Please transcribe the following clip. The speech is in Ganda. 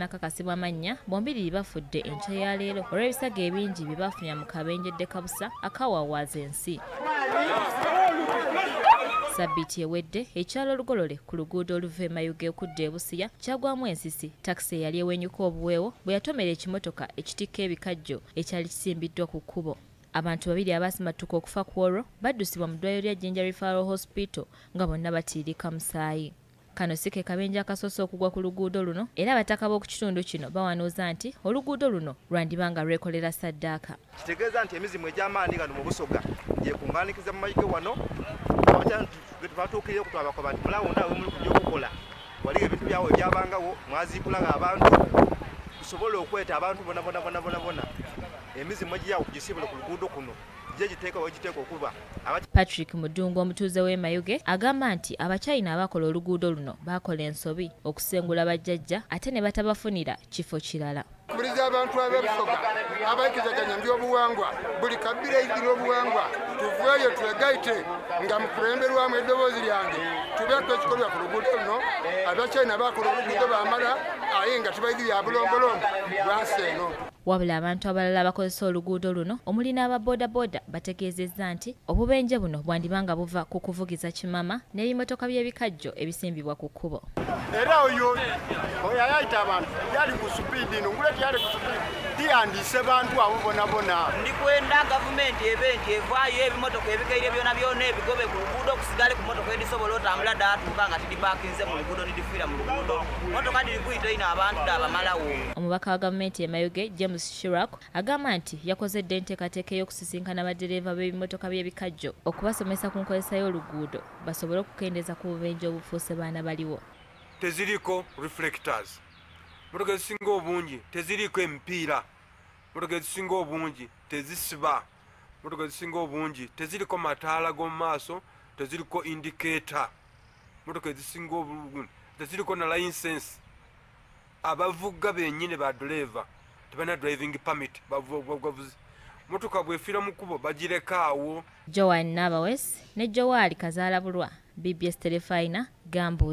nakakasibwa amannya bombiriri bafudde enkya ya leero. Olw'ebisago ebingi bye bafunira mu kabenjedde kabusa akawawaaza ensi. Sabbiiti ewedde ekyalo olugolole ku luguudo oluva emayuga okudda ebusiya kyagwamu ensisi. Takisi eyali ewenyuka obuweewo bwe yatomera ekimotoka ekitikka ebikajjo ekyali kisimbiddwa ku kkubo. Abantu babiri abaasimatuka okufa ku olwo baddusibwa mu ddwaliro lya jinja referral hospital nga bonna batiirika musaayi kano si ke kabenje akasoose okugwa ku luguudo luno era abataka b'oku kitundu kino bawanuuza nti oluguudo luno lwandiba nga lwekolera saddaaka kitegeeza nti emizimu egy'amaanyi gano mu busoga gyekuŋŋaanikiza mu mayige wano twatuukirire okutwabakoba nti mulawunda wemuli kujja okukola waliwo ebintu byawo ebyabangawo mwaziikulaga abantu tusobole okweta abantu bona bona bona bona bona emizimu egiyawo kugisibule ku luguudo kuno gye giteeka wegiteeka okuba. Patrick mudungu omutuuze w'e mayuge agamba nti abakyayina abakola oluguudo luno baakola ensobi okusengula bajjajja ate ne batabafunira kifo kirala. Kubiriza abantu ab'ebusoga abayikizaganya byobuwangwa buli kabira eyigira obuwangwa tuveeyo twegaite nga mukulemberwamu eddoboozi lyange tubeeko ekikolwa ku luguudo luno abakyayina bakola oluguudo bamala aye nga tubaidi bya bulombolombo lwansi eno wabula abantu abalala abakozesa oluguudo luno omuli n'ababoodabooda bategeezezza nti obubenje buno bwandibanga buva ku kuvugiza kimama n'ebimotoka by'ebikajjo ebisimbibwa ku kkubo. Era oyo oyo ayayita abantu yali ku supiidi nongule tiyali ku supiidi tiyandiise bantu abo bonabona. Ndikwenda gavumenti ebe nti evaayo ebimotoka ebikaire byona byona ebigobe ku luguudo kusigale ku motoka edisobola otambula datuuka nga tidipakinze mu luguudo nidifiira mu luguudo. Motoka diri kuyita ino abantu dabamalawo omubaka wa gavumenti emayuge james shirak agamba nti yakozedde enteekateeka ey'okusisinkana badereeva b'ebimotoka by'ebikajjo okubasomesa ku nkozesa y'oluguudo basobole okukendeeza ku bubenje obufuuse baana baliwo. Teziriko reflectors. Motoka ezisinga obungi teziriko emipiira motoka ezisinga obungi tezisiba. Motoka ezisinga obungi teziriko mataala g'omu maaso teziriko indicator. Motoka ezisinga obungi teziriko na license. Abavuga benyini badureva tebalina driving permit bavuzi. Motoka bwefiira mu kkubo bagireka joan nabawes ne jowaali kazaala bulwa bbs terefina gambu